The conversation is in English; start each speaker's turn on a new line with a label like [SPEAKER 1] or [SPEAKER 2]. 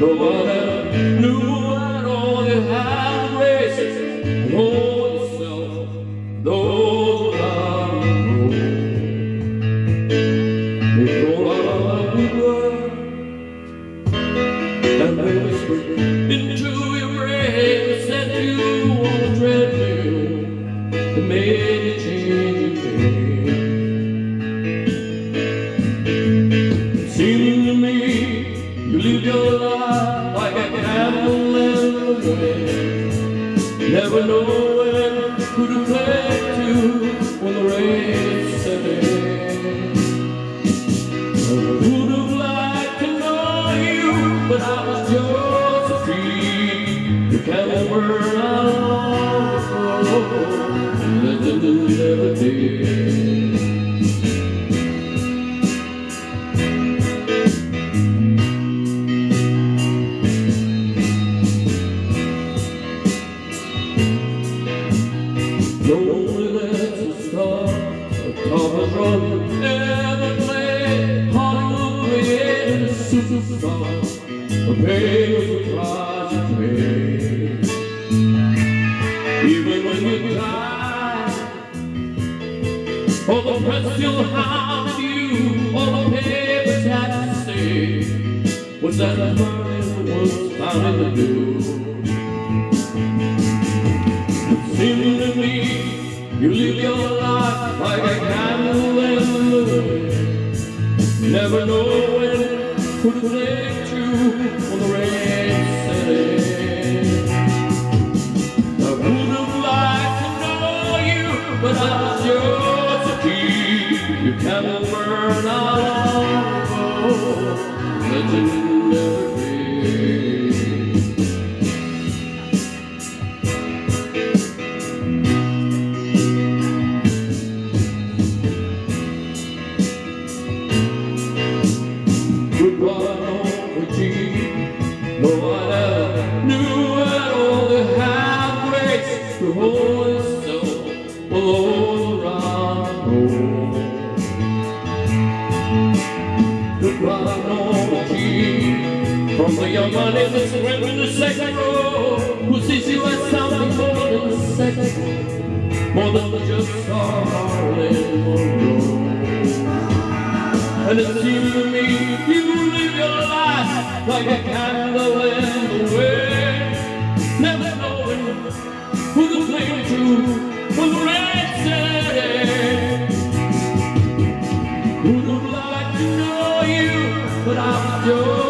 [SPEAKER 1] No one ever knew The pain was the price paid Even when you All the press still hounded you the papers had to say Was that was the dew Seemed to me you live your life like a candle in the wind, never knowing who cling to when the set in. I would have liked to know you, but I was yours to keep. You can't burn out From young man in the surrender in the second row, who sees you as something more than second, more than just a Marilyn Monroe. And it seems to me you live your life like a candle in the wind, never knowing who to cling to when the rain set in. Who'd have liked to know you, but I was yours